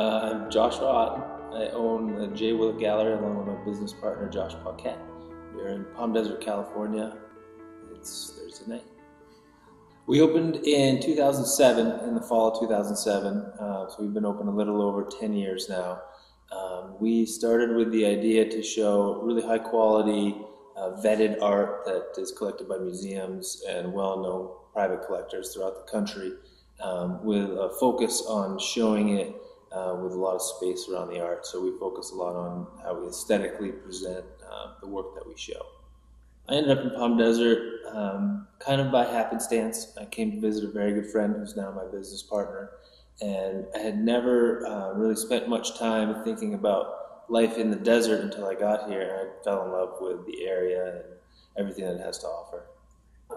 Uh, I'm Joshua Otten. I own the J. Willott Gallery along with my business partner Josh Paquette. We're in Palm Desert, California. It's Thursday night. We opened in 2007, in the fall of 2007, uh, so we've been open a little over 10 years now. Um, we started with the idea to show really high quality, uh, vetted art that is collected by museums and well known private collectors throughout the country, um, with a focus on showing it uh, with a lot of space around the art. So we focus a lot on how we aesthetically present uh, the work that we show. I ended up in Palm Desert um, kind of by happenstance. I came to visit a very good friend who's now my business partner. And I had never uh, really spent much time thinking about life in the desert until I got here and I fell in love with the area and everything that it has to offer.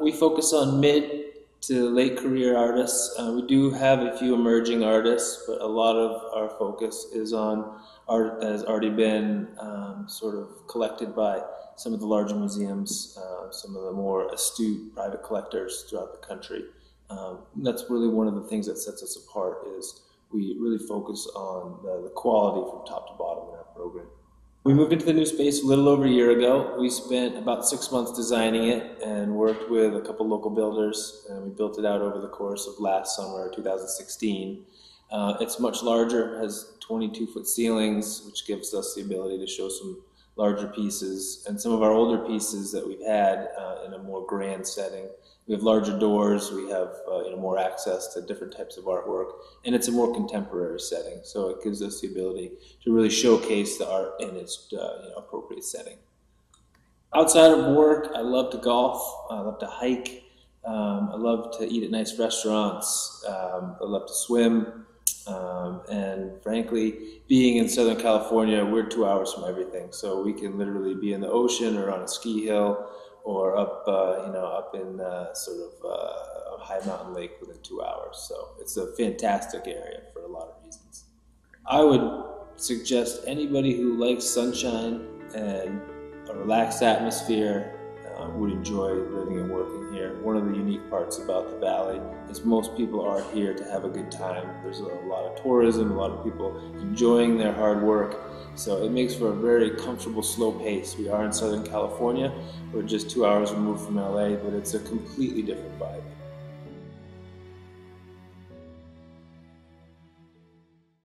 We focus on mid to late career artists. Uh, we do have a few emerging artists, but a lot of our focus is on art that has already been um, sort of collected by some of the larger museums, uh, some of the more astute private collectors throughout the country. Um, that's really one of the things that sets us apart is we really focus on the, the quality from top to bottom in our program. We moved into the new space a little over a year ago. We spent about six months designing it and worked with a couple local builders. And we built it out over the course of last summer, 2016. Uh, it's much larger, has 22 foot ceilings, which gives us the ability to show some larger pieces. And some of our older pieces that we've had uh, in a more grand setting. We have larger doors, we have uh, you know, more access to different types of artwork, and it's a more contemporary setting. So it gives us the ability to really showcase the art in its uh, you know, appropriate setting. Outside of work, I love to golf, I love to hike, um, I love to eat at nice restaurants, um, I love to swim, um, and frankly, being in Southern California, we're two hours from everything. So we can literally be in the ocean or on a ski hill or up, uh, you know, up in uh, sort of uh, a high mountain lake within two hours. So it's a fantastic area for a lot of reasons. I would suggest anybody who likes sunshine and a relaxed atmosphere would enjoy living and working here. One of the unique parts about the valley is most people are here to have a good time. There's a lot of tourism, a lot of people enjoying their hard work. So it makes for a very comfortable, slow pace. We are in Southern California. We're just two hours removed from LA, but it's a completely different vibe.